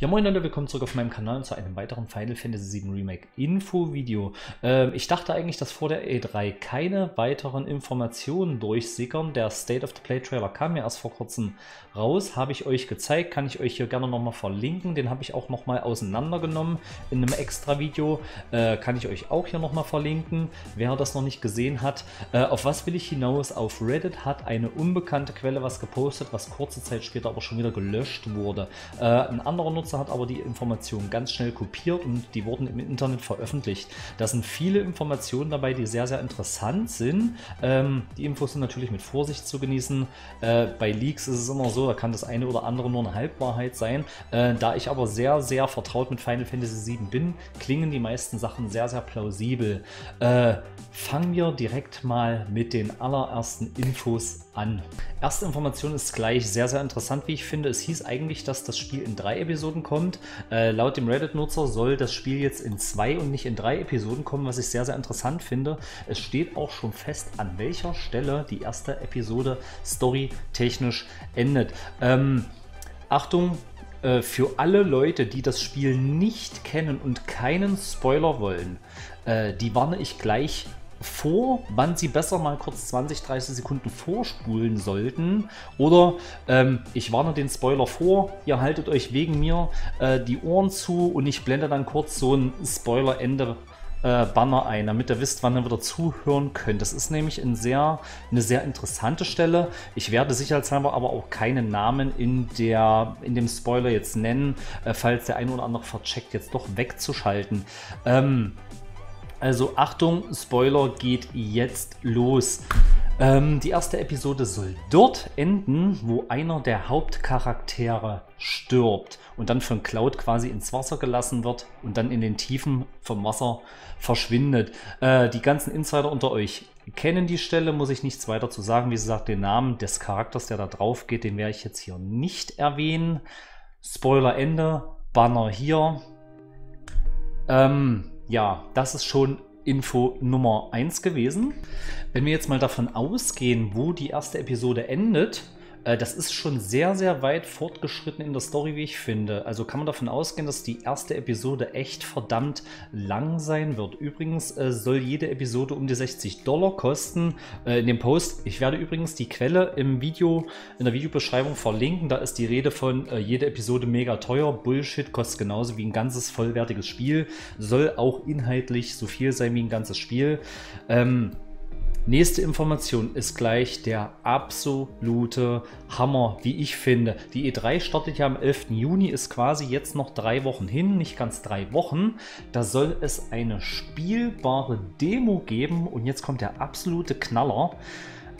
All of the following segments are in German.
Ja moin Leute, willkommen zurück auf meinem Kanal zu einem weiteren Final Fantasy VII Remake Info-Video. Ähm, ich dachte eigentlich, dass vor der E3 keine weiteren Informationen durchsickern. Der State of the Play Trailer kam ja erst vor kurzem raus, habe ich euch gezeigt, kann ich euch hier gerne nochmal verlinken. Den habe ich auch nochmal auseinandergenommen in einem extra Video. Äh, kann ich euch auch hier nochmal verlinken, wer das noch nicht gesehen hat. Äh, auf was will ich hinaus? Auf Reddit hat eine unbekannte Quelle was gepostet, was kurze Zeit später aber schon wieder gelöscht wurde. Äh, ein anderer Nutzer hat aber die Informationen ganz schnell kopiert und die wurden im Internet veröffentlicht. Da sind viele Informationen dabei, die sehr, sehr interessant sind. Ähm, die Infos sind natürlich mit Vorsicht zu genießen. Äh, bei Leaks ist es immer so, da kann das eine oder andere nur eine Halbwahrheit sein. Äh, da ich aber sehr, sehr vertraut mit Final Fantasy VII bin, klingen die meisten Sachen sehr, sehr plausibel. Äh, fangen wir direkt mal mit den allerersten Infos an. Erste Information ist gleich sehr, sehr interessant, wie ich finde. Es hieß eigentlich, dass das Spiel in drei Episoden kommt. Äh, laut dem Reddit-Nutzer soll das Spiel jetzt in zwei und nicht in drei Episoden kommen, was ich sehr, sehr interessant finde. Es steht auch schon fest, an welcher Stelle die erste Episode storytechnisch endet. Ähm, Achtung, äh, für alle Leute, die das Spiel nicht kennen und keinen Spoiler wollen, äh, die warne ich gleich vor, wann sie besser mal kurz 20, 30 Sekunden vorspulen sollten. Oder ähm, ich warne den Spoiler vor, ihr haltet euch wegen mir äh, die Ohren zu und ich blende dann kurz so ein Spoiler-Ende Banner ein, damit ihr wisst, wann ihr wieder zuhören könnt. Das ist nämlich ein sehr, eine sehr interessante Stelle. Ich werde sicherheitshalber aber auch keinen Namen in, der, in dem Spoiler jetzt nennen, äh, falls der ein oder andere vercheckt, jetzt doch wegzuschalten. Ähm, also Achtung, Spoiler geht jetzt los. Ähm, die erste Episode soll dort enden, wo einer der Hauptcharaktere stirbt und dann von Cloud quasi ins Wasser gelassen wird und dann in den Tiefen vom Wasser verschwindet. Äh, die ganzen Insider unter euch kennen die Stelle, muss ich nichts weiter zu sagen. Wie gesagt, den Namen des Charakters, der da drauf geht, den werde ich jetzt hier nicht erwähnen. Spoiler Ende, Banner hier. Ähm, ja, das ist schon Info Nummer 1 gewesen. Wenn wir jetzt mal davon ausgehen, wo die erste Episode endet, das ist schon sehr, sehr weit fortgeschritten in der Story, wie ich finde. Also kann man davon ausgehen, dass die erste Episode echt verdammt lang sein wird. Übrigens äh, soll jede Episode um die 60 Dollar kosten. Äh, in dem Post, ich werde übrigens die Quelle im Video, in der Videobeschreibung verlinken. Da ist die Rede von jede Episode mega teuer. Bullshit kostet genauso wie ein ganzes vollwertiges Spiel. Soll auch inhaltlich so viel sein wie ein ganzes Spiel. Ähm, Nächste Information ist gleich der absolute Hammer, wie ich finde. Die E3 startet ja am 11. Juni, ist quasi jetzt noch drei Wochen hin, nicht ganz drei Wochen. Da soll es eine spielbare Demo geben und jetzt kommt der absolute Knaller.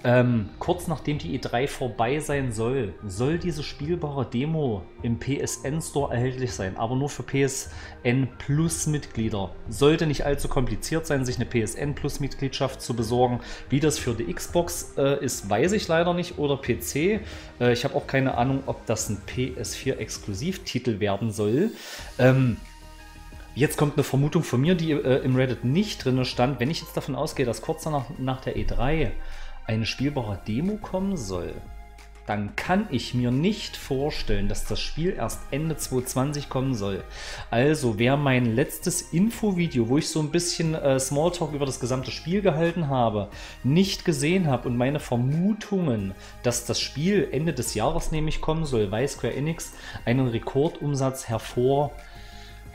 Ähm, kurz nachdem die E3 vorbei sein soll, soll diese spielbare Demo im PSN Store erhältlich sein, aber nur für PSN Plus Mitglieder. Sollte nicht allzu kompliziert sein, sich eine PSN Plus Mitgliedschaft zu besorgen. Wie das für die Xbox äh, ist, weiß ich leider nicht oder PC. Äh, ich habe auch keine Ahnung, ob das ein PS4 Exklusivtitel werden soll. Ähm, Jetzt kommt eine Vermutung von mir, die äh, im Reddit nicht drin stand. Wenn ich jetzt davon ausgehe, dass kurz danach nach der E3 eine spielbare Demo kommen soll, dann kann ich mir nicht vorstellen, dass das Spiel erst Ende 2020 kommen soll. Also, wer mein letztes Infovideo, wo ich so ein bisschen äh, Smalltalk über das gesamte Spiel gehalten habe, nicht gesehen habe und meine Vermutungen, dass das Spiel Ende des Jahres nämlich kommen soll, weil Square Enix einen Rekordumsatz hervor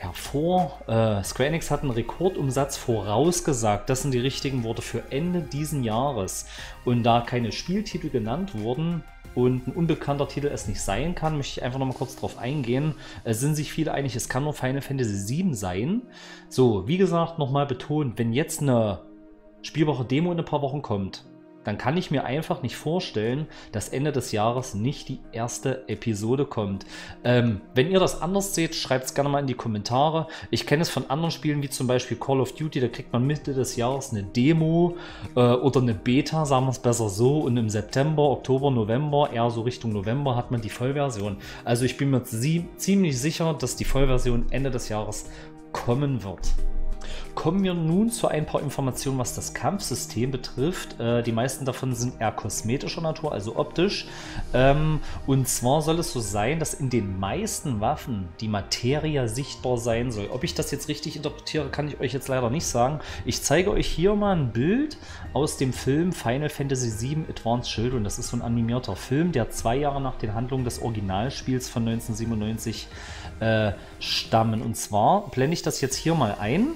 hervor. Äh, Square Enix hat einen Rekordumsatz vorausgesagt. Das sind die richtigen Worte für Ende diesen Jahres. Und da keine Spieltitel genannt wurden und ein unbekannter Titel es nicht sein kann, möchte ich einfach noch mal kurz drauf eingehen. Es sind sich viele einig, es kann nur Final Fantasy VII sein. So, wie gesagt, nochmal betont, wenn jetzt eine spielbare Demo in ein paar Wochen kommt, dann kann ich mir einfach nicht vorstellen, dass Ende des Jahres nicht die erste Episode kommt. Ähm, wenn ihr das anders seht, schreibt es gerne mal in die Kommentare. Ich kenne es von anderen Spielen, wie zum Beispiel Call of Duty, da kriegt man Mitte des Jahres eine Demo äh, oder eine Beta, sagen wir es besser so, und im September, Oktober, November, eher so Richtung November, hat man die Vollversion. Also ich bin mir ziemlich sicher, dass die Vollversion Ende des Jahres kommen wird. Kommen wir nun zu ein paar Informationen, was das Kampfsystem betrifft. Äh, die meisten davon sind eher kosmetischer Natur, also optisch. Ähm, und zwar soll es so sein, dass in den meisten Waffen die Materie sichtbar sein soll. Ob ich das jetzt richtig interpretiere, kann ich euch jetzt leider nicht sagen. Ich zeige euch hier mal ein Bild aus dem Film Final Fantasy VII Advanced Children. Das ist so ein animierter Film, der zwei Jahre nach den Handlungen des Originalspiels von 1997 äh, stammen. Und zwar blende ich das jetzt hier mal ein.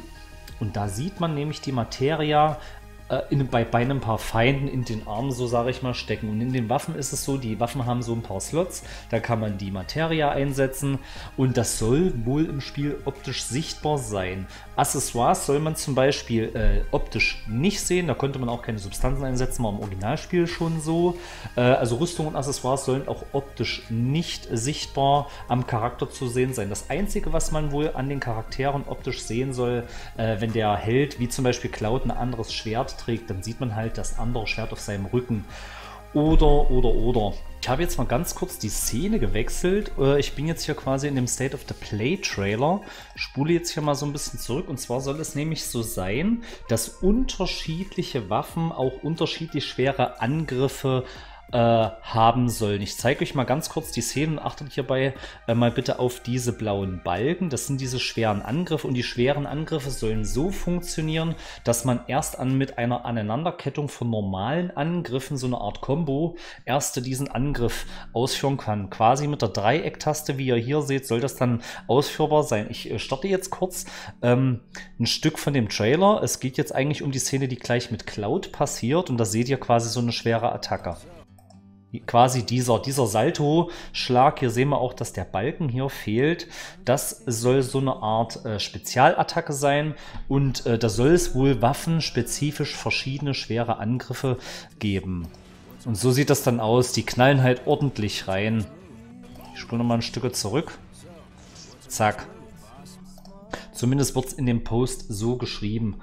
Und da sieht man nämlich die Materia äh, in, bei, bei ein paar Feinden in den Armen, so sage ich mal, stecken. Und in den Waffen ist es so, die Waffen haben so ein paar Slots, da kann man die Materia einsetzen und das soll wohl im Spiel optisch sichtbar sein. Accessoires soll man zum Beispiel äh, optisch nicht sehen, da konnte man auch keine Substanzen einsetzen, war im Originalspiel schon so. Äh, also Rüstung und Accessoires sollen auch optisch nicht sichtbar am Charakter zu sehen sein. Das Einzige, was man wohl an den Charakteren optisch sehen soll, äh, wenn der Held, wie zum Beispiel Cloud, ein anderes Schwert trägt, dann sieht man halt das andere Schwert auf seinem Rücken. Oder, oder, oder. Ich habe jetzt mal ganz kurz die Szene gewechselt. Äh, ich bin jetzt hier quasi in dem State of the Play Trailer. Spule jetzt hier mal so ein bisschen zurück. Und zwar soll es nämlich so sein, dass unterschiedliche Waffen auch unterschiedlich schwere Angriffe äh, haben sollen. Ich zeige euch mal ganz kurz die Szenen. Achtet hierbei äh, mal bitte auf diese blauen Balken. Das sind diese schweren Angriffe und die schweren Angriffe sollen so funktionieren, dass man erst an mit einer Aneinanderkettung von normalen Angriffen, so eine Art Combo, erst diesen Angriff ausführen kann. Quasi mit der Dreiecktaste, wie ihr hier seht, soll das dann ausführbar sein. Ich äh, starte jetzt kurz ähm, ein Stück von dem Trailer. Es geht jetzt eigentlich um die Szene, die gleich mit Cloud passiert und da seht ihr quasi so eine schwere Attacke quasi dieser, dieser Salto-Schlag, hier sehen wir auch, dass der Balken hier fehlt. Das soll so eine Art äh, Spezialattacke sein und äh, da soll es wohl waffenspezifisch verschiedene schwere Angriffe geben. Und so sieht das dann aus, die knallen halt ordentlich rein. Ich spule nochmal ein Stück zurück. Zack. Zumindest wird es in dem Post so geschrieben.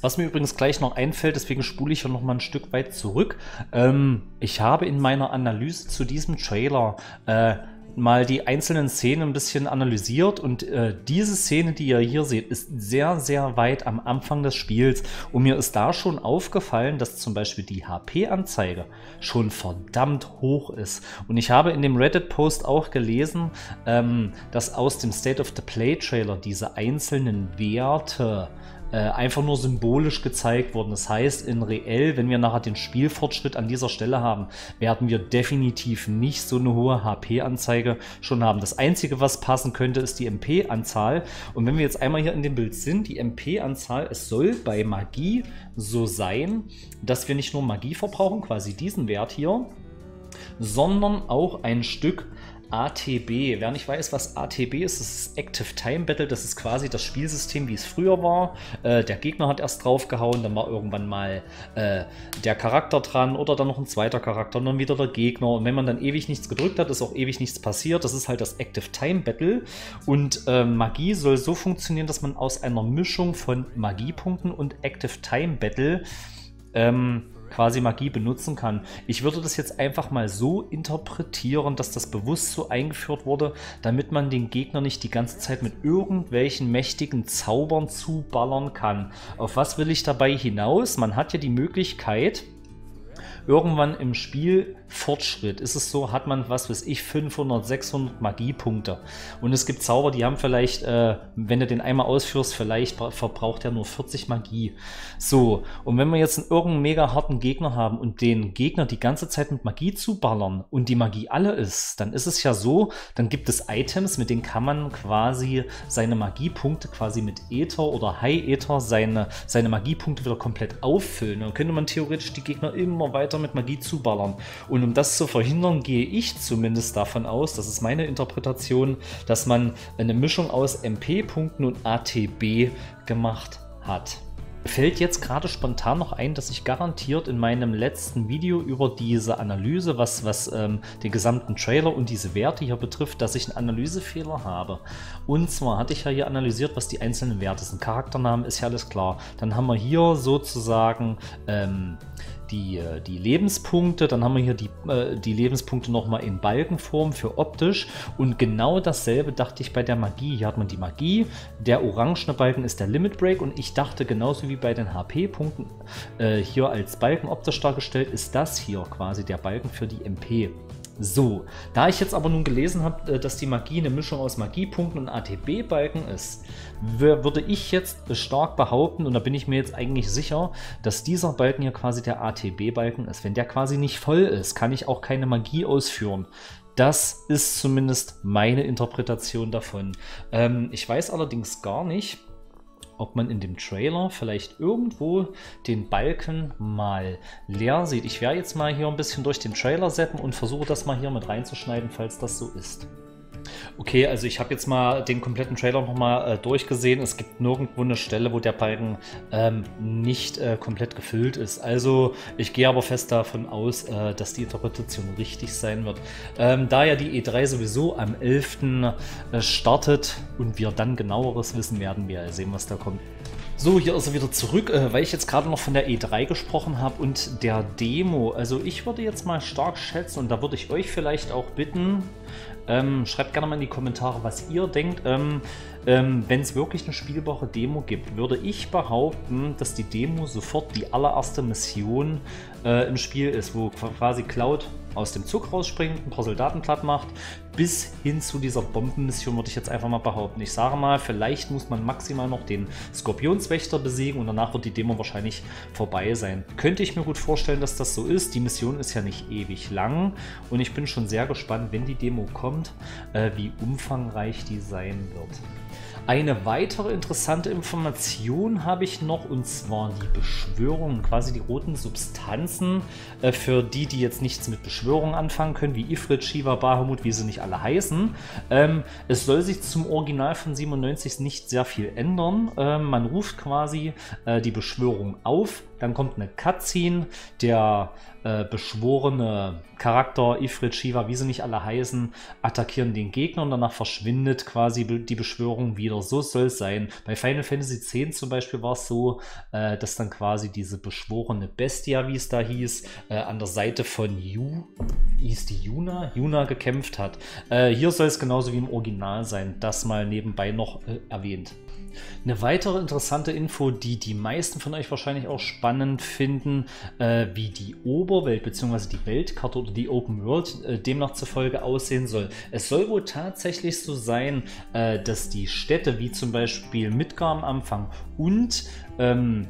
Was mir übrigens gleich noch einfällt, deswegen spule ich hier noch mal ein Stück weit zurück. Ähm, ich habe in meiner Analyse zu diesem Trailer äh, mal die einzelnen Szenen ein bisschen analysiert und äh, diese Szene, die ihr hier seht, ist sehr, sehr weit am Anfang des Spiels und mir ist da schon aufgefallen, dass zum Beispiel die HP-Anzeige schon verdammt hoch ist und ich habe in dem Reddit-Post auch gelesen, ähm, dass aus dem State of the Play Trailer diese einzelnen Werte einfach nur symbolisch gezeigt worden. Das heißt, in reell, wenn wir nachher den Spielfortschritt an dieser Stelle haben, werden wir definitiv nicht so eine hohe HP-Anzeige schon haben. Das Einzige, was passen könnte, ist die MP-Anzahl. Und wenn wir jetzt einmal hier in dem Bild sind, die MP-Anzahl, es soll bei Magie so sein, dass wir nicht nur Magie verbrauchen, quasi diesen Wert hier, sondern auch ein Stück ATB. Wer nicht weiß, was ATB ist, das ist Active Time Battle. Das ist quasi das Spielsystem, wie es früher war. Äh, der Gegner hat erst draufgehauen, dann war irgendwann mal äh, der Charakter dran oder dann noch ein zweiter Charakter und dann wieder der Gegner. Und wenn man dann ewig nichts gedrückt hat, ist auch ewig nichts passiert. Das ist halt das Active Time Battle. Und äh, Magie soll so funktionieren, dass man aus einer Mischung von Magiepunkten und Active Time Battle ähm, quasi Magie benutzen kann. Ich würde das jetzt einfach mal so interpretieren, dass das bewusst so eingeführt wurde, damit man den Gegner nicht die ganze Zeit mit irgendwelchen mächtigen Zaubern zuballern kann. Auf was will ich dabei hinaus? Man hat ja die Möglichkeit, irgendwann im Spiel Fortschritt ist es so, hat man, was weiß ich, 500, 600 Magiepunkte. Und es gibt Zauber, die haben vielleicht, äh, wenn du den einmal ausführst, vielleicht verbraucht er nur 40 Magie. So, und wenn wir jetzt einen irgendeinen mega harten Gegner haben und den Gegner die ganze Zeit mit Magie zuballern und die Magie alle ist, dann ist es ja so, dann gibt es Items, mit denen kann man quasi seine Magiepunkte quasi mit Äther oder High Äther seine, seine Magiepunkte wieder komplett auffüllen. Dann könnte man theoretisch die Gegner immer weiter mit Magie zuballern. Und um das zu verhindern, gehe ich zumindest davon aus, das ist meine Interpretation, dass man eine Mischung aus MP-Punkten und ATB gemacht hat. Fällt jetzt gerade spontan noch ein, dass ich garantiert in meinem letzten Video über diese Analyse, was, was ähm, den gesamten Trailer und diese Werte hier betrifft, dass ich einen Analysefehler habe. Und zwar hatte ich ja hier analysiert, was die einzelnen Werte sind. Charakternamen ist ja alles klar. Dann haben wir hier sozusagen ähm, die, äh, die Lebenspunkte, dann haben wir hier die, äh, die Lebenspunkte nochmal in Balkenform für optisch und genau dasselbe dachte ich bei der Magie. Hier hat man die Magie, der orangene Balken ist der Limit Break und ich dachte genauso wie bei den HP-Punkten äh, hier als Balken optisch dargestellt, ist das hier quasi der Balken für die MP. So, da ich jetzt aber nun gelesen habe, äh, dass die Magie eine Mischung aus Magiepunkten und ATB-Balken ist, würde ich jetzt stark behaupten, und da bin ich mir jetzt eigentlich sicher, dass dieser Balken hier quasi der ATB-Balken ist. Wenn der quasi nicht voll ist, kann ich auch keine Magie ausführen. Das ist zumindest meine Interpretation davon. Ähm, ich weiß allerdings gar nicht, ob man in dem Trailer vielleicht irgendwo den Balken mal leer sieht. Ich werde jetzt mal hier ein bisschen durch den Trailer seppen und versuche das mal hier mit reinzuschneiden, falls das so ist. Okay, also ich habe jetzt mal den kompletten Trailer nochmal äh, durchgesehen. Es gibt nirgendwo eine Stelle, wo der Balken ähm, nicht äh, komplett gefüllt ist. Also ich gehe aber fest davon aus, äh, dass die Interpretation richtig sein wird. Ähm, da ja die E3 sowieso am 11. Äh, startet und wir dann genaueres wissen, werden wir sehen, was da kommt. So, hier ist er wieder zurück, äh, weil ich jetzt gerade noch von der E3 gesprochen habe und der Demo. Also ich würde jetzt mal stark schätzen und da würde ich euch vielleicht auch bitten, ähm, schreibt gerne mal in die Kommentare, was ihr denkt. Ähm, ähm, Wenn es wirklich eine spielbare Demo gibt, würde ich behaupten, dass die Demo sofort die allererste Mission äh, im Spiel ist, wo quasi Cloud aus dem Zug rausspringt, ein paar Soldaten platt macht, bis hin zu dieser Bombenmission würde ich jetzt einfach mal behaupten. Ich sage mal, vielleicht muss man maximal noch den Skorpionswächter besiegen und danach wird die Demo wahrscheinlich vorbei sein. Könnte ich mir gut vorstellen, dass das so ist. Die Mission ist ja nicht ewig lang und ich bin schon sehr gespannt, wenn die Demo kommt, äh, wie umfangreich die sein wird. Eine weitere interessante Information habe ich noch und zwar die Beschwörungen, quasi die roten Substanzen äh, für die, die jetzt nichts mit Beschwörungen anfangen können, wie Ifrit, Shiva, Bahamut, wie sie nicht alle heißen. Ähm, es soll sich zum Original von 97 nicht sehr viel ändern. Ähm, man ruft quasi äh, die Beschwörung auf, dann kommt eine Cutscene, der äh, beschworene Charakter, Ifrit, Shiva, wie sie nicht alle heißen, attackieren den Gegner und danach verschwindet quasi die Beschwörung wieder. So soll es sein. Bei Final Fantasy X zum Beispiel war es so, äh, dass dann quasi diese beschworene Bestia, wie es da hieß, äh, an der Seite von Yu, hieß die Yuna? Yuna gekämpft hat. Äh, hier soll es genauso wie im Original sein. Das mal nebenbei noch äh, erwähnt. Eine weitere interessante Info, die die meisten von euch wahrscheinlich auch spannend finden, äh, wie die Oberwelt bzw. die Weltkarte oder die Open World äh, demnach zufolge aussehen soll. Es soll wohl tatsächlich so sein, äh, dass die Städte wie zum Beispiel Midgar am Anfang und ähm,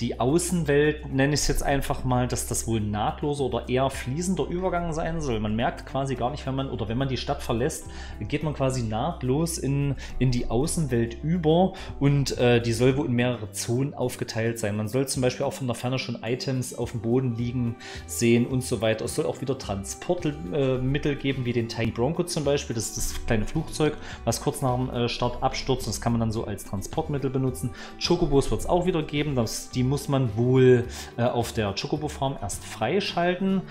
die Außenwelt, nenne ich es jetzt einfach mal, dass das wohl ein nahtloser oder eher fließender Übergang sein soll. Man merkt quasi gar nicht, wenn man oder wenn man die Stadt verlässt, geht man quasi nahtlos in, in die Außenwelt über und äh, die soll wohl in mehrere Zonen aufgeteilt sein. Man soll zum Beispiel auch von der Ferne schon Items auf dem Boden liegen sehen und so weiter. Es soll auch wieder Transportmittel äh, geben, wie den Tiny Bronco zum Beispiel. Das ist das kleine Flugzeug, was kurz nach dem äh, Start abstürzt. Das kann man dann so als Transportmittel benutzen. Chocobos wird es auch wieder geben. Das, die muss man wohl äh, auf der Chocobo-Farm erst freischalten.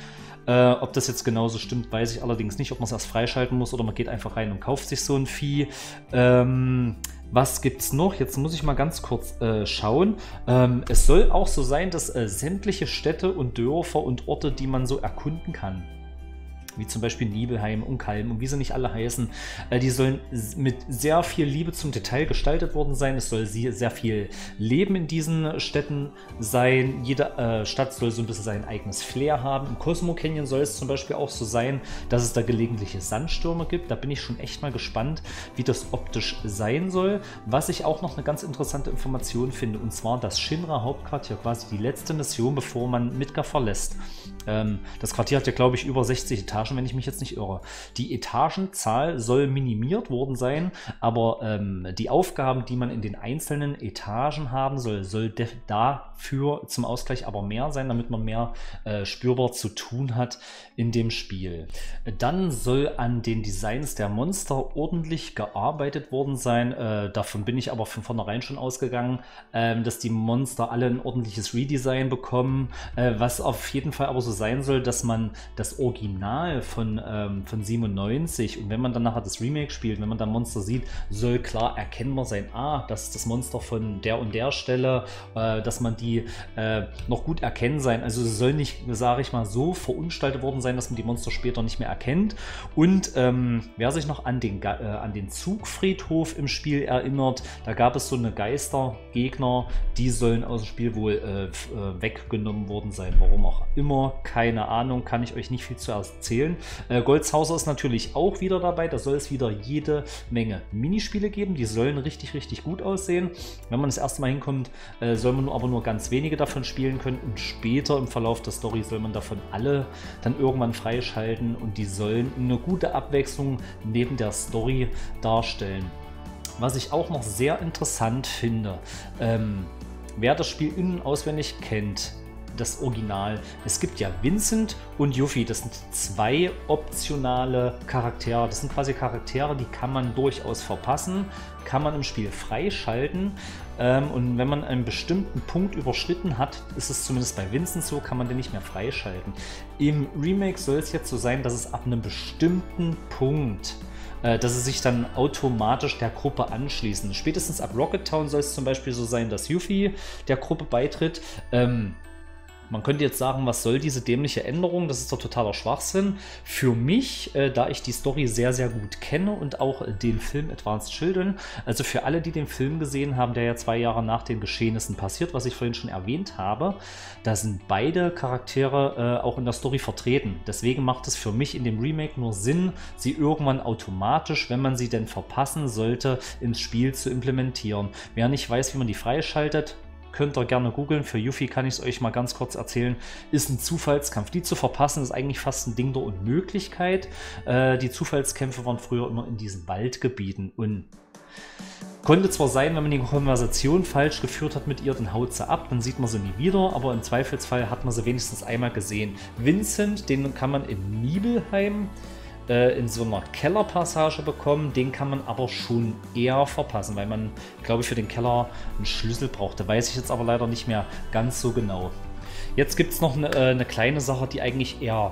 Äh, ob das jetzt genauso stimmt, weiß ich allerdings nicht, ob man es erst freischalten muss oder man geht einfach rein und kauft sich so ein Vieh. Ähm, was es noch? Jetzt muss ich mal ganz kurz äh, schauen. Ähm, es soll auch so sein, dass äh, sämtliche Städte und Dörfer und Orte, die man so erkunden kann, wie zum Beispiel Nibelheim und Kalm und wie sie nicht alle heißen, äh, die sollen mit sehr viel Liebe zum Detail gestaltet worden sein. Es soll sehr viel Leben in diesen Städten sein. Jede äh, Stadt soll so ein bisschen sein eigenes Flair haben. Im Cosmo Canyon soll es zum Beispiel auch so sein, dass es da gelegentliche Sandstürme gibt. Da bin ich schon echt mal gespannt, wie das optisch sein soll. Was ich auch noch eine ganz interessante Information finde, und zwar das Shinra Hauptquartier, quasi die letzte Mission, bevor man Midgar verlässt. Ähm, das Quartier hat ja, glaube ich, über 60 Etagen, wenn ich mich jetzt nicht irre. Die Etagenzahl soll minimiert worden sein, aber ähm, die Aufgaben, die man in den einzelnen Etagen haben soll, soll dafür zum Ausgleich aber mehr sein, damit man mehr äh, spürbar zu tun hat in dem Spiel. Dann soll an den Designs der Monster ordentlich gearbeitet worden sein. Äh, davon bin ich aber von vornherein schon ausgegangen, äh, dass die Monster alle ein ordentliches Redesign bekommen, äh, was auf jeden Fall aber so sein soll, dass man das Original von, ähm, von 97 und wenn man dann nachher das Remake spielt, wenn man dann Monster sieht, soll klar erkennbar sein, ah, das ist das Monster von der und der Stelle, äh, dass man die äh, noch gut erkennen sein. Also es soll nicht, sage ich mal, so verunstaltet worden sein, dass man die Monster später nicht mehr erkennt. Und ähm, wer sich noch an den, äh, an den Zugfriedhof im Spiel erinnert, da gab es so eine Geistergegner, die sollen aus dem Spiel wohl äh, äh, weggenommen worden sein. Warum auch immer, keine Ahnung, kann ich euch nicht viel zu erzählen. Äh, Goldshauser ist natürlich auch wieder dabei, da soll es wieder jede Menge Minispiele geben, die sollen richtig, richtig gut aussehen. Wenn man das erste Mal hinkommt, äh, soll man aber nur ganz wenige davon spielen können. Und später im Verlauf der Story soll man davon alle dann irgendwann freischalten. Und die sollen eine gute Abwechslung neben der Story darstellen. Was ich auch noch sehr interessant finde, ähm, wer das Spiel innen auswendig kennt, das Original. Es gibt ja Vincent und Yuffie. Das sind zwei optionale Charaktere. Das sind quasi Charaktere, die kann man durchaus verpassen, kann man im Spiel freischalten. Ähm, und wenn man einen bestimmten Punkt überschritten hat, ist es zumindest bei Vincent so, kann man den nicht mehr freischalten. Im Remake soll es jetzt so sein, dass es ab einem bestimmten Punkt äh, dass sie sich dann automatisch der Gruppe anschließen. Spätestens ab Rocket Town soll es zum Beispiel so sein, dass Yuffie der Gruppe beitritt. Ähm, man könnte jetzt sagen, was soll diese dämliche Änderung? Das ist doch totaler Schwachsinn. Für mich, äh, da ich die Story sehr, sehr gut kenne und auch äh, den Film Advanced Children, also für alle, die den Film gesehen haben, der ja zwei Jahre nach den Geschehnissen passiert, was ich vorhin schon erwähnt habe, da sind beide Charaktere äh, auch in der Story vertreten. Deswegen macht es für mich in dem Remake nur Sinn, sie irgendwann automatisch, wenn man sie denn verpassen sollte, ins Spiel zu implementieren. Wer nicht weiß, wie man die freischaltet, könnt ihr gerne googeln. Für Yuffie kann ich es euch mal ganz kurz erzählen. Ist ein Zufallskampf. Die zu verpassen ist eigentlich fast ein Ding der Unmöglichkeit. Äh, die Zufallskämpfe waren früher immer in diesen Waldgebieten und Konnte zwar sein, wenn man die Konversation falsch geführt hat mit ihr, dann haut sie ab, dann sieht man sie nie wieder, aber im Zweifelsfall hat man sie wenigstens einmal gesehen. Vincent, den kann man in Nibelheim äh, in so einer Kellerpassage bekommen. Den kann man aber schon eher verpassen, weil man, glaube ich, für den Keller einen Schlüssel braucht. Da weiß ich jetzt aber leider nicht mehr ganz so genau. Jetzt gibt es noch eine, äh, eine, kleine Sache, die eigentlich eher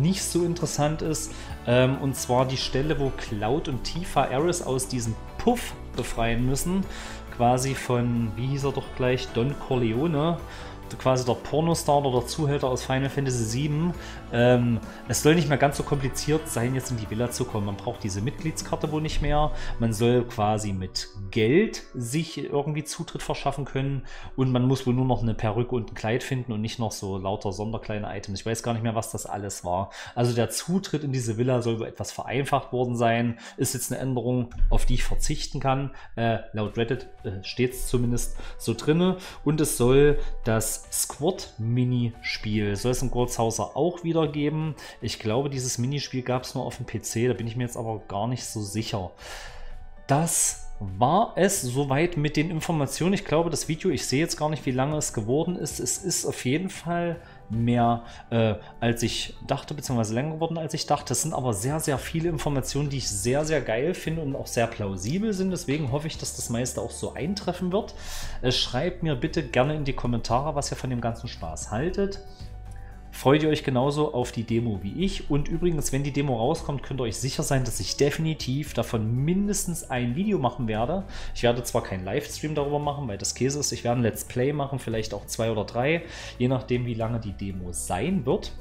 nicht so interessant ist. Ähm, und zwar die Stelle, wo Cloud und Tifa Aris aus diesem Puff befreien müssen. Quasi von, wie hieß er doch gleich, Don Corleone quasi der Pornostar oder der Zuhälter aus Final Fantasy VII. Ähm, es soll nicht mehr ganz so kompliziert sein, jetzt in die Villa zu kommen. Man braucht diese Mitgliedskarte wohl nicht mehr. Man soll quasi mit Geld sich irgendwie Zutritt verschaffen können und man muss wohl nur noch eine Perücke und ein Kleid finden und nicht noch so lauter sonderkleine Items. Ich weiß gar nicht mehr, was das alles war. Also der Zutritt in diese Villa soll wohl etwas vereinfacht worden sein. Ist jetzt eine Änderung, auf die ich verzichten kann. Äh, laut Reddit äh, steht es zumindest so drinne. Und es soll das Squad-Minispiel soll es im Kurzhauser auch wieder geben. Ich glaube, dieses Minispiel gab es nur auf dem PC, da bin ich mir jetzt aber gar nicht so sicher. Das war es soweit mit den Informationen. Ich glaube, das Video, ich sehe jetzt gar nicht, wie lange es geworden ist. Es ist auf jeden Fall mehr, äh, als ich dachte, beziehungsweise länger geworden, als ich dachte. Das sind aber sehr, sehr viele Informationen, die ich sehr, sehr geil finde und auch sehr plausibel sind. Deswegen hoffe ich, dass das meiste auch so eintreffen wird. Äh, schreibt mir bitte gerne in die Kommentare, was ihr von dem ganzen Spaß haltet. Freut ihr euch genauso auf die Demo wie ich? Und übrigens, wenn die Demo rauskommt, könnt ihr euch sicher sein, dass ich definitiv davon mindestens ein Video machen werde. Ich werde zwar keinen Livestream darüber machen, weil das Käse ist. Ich werde ein Let's Play machen, vielleicht auch zwei oder drei, je nachdem, wie lange die Demo sein wird.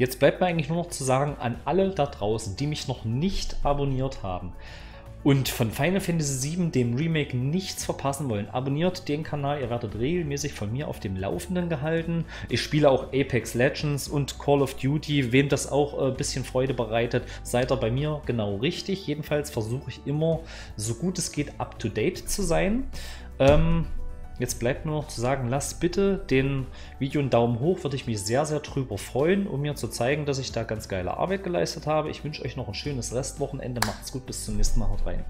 Jetzt bleibt mir eigentlich nur noch zu sagen, an alle da draußen, die mich noch nicht abonniert haben, und von Final Fantasy VII, dem Remake, nichts verpassen wollen, abonniert den Kanal, ihr werdet regelmäßig von mir auf dem Laufenden gehalten. Ich spiele auch Apex Legends und Call of Duty, wem das auch ein äh, bisschen Freude bereitet, seid ihr bei mir genau richtig. Jedenfalls versuche ich immer, so gut es geht, up-to-date zu sein. Ähm, Jetzt bleibt nur noch zu sagen, lasst bitte den Video einen Daumen hoch, würde ich mich sehr, sehr drüber freuen, um mir zu zeigen, dass ich da ganz geile Arbeit geleistet habe. Ich wünsche euch noch ein schönes Restwochenende. Macht's gut, bis zum nächsten Mal. Haut rein.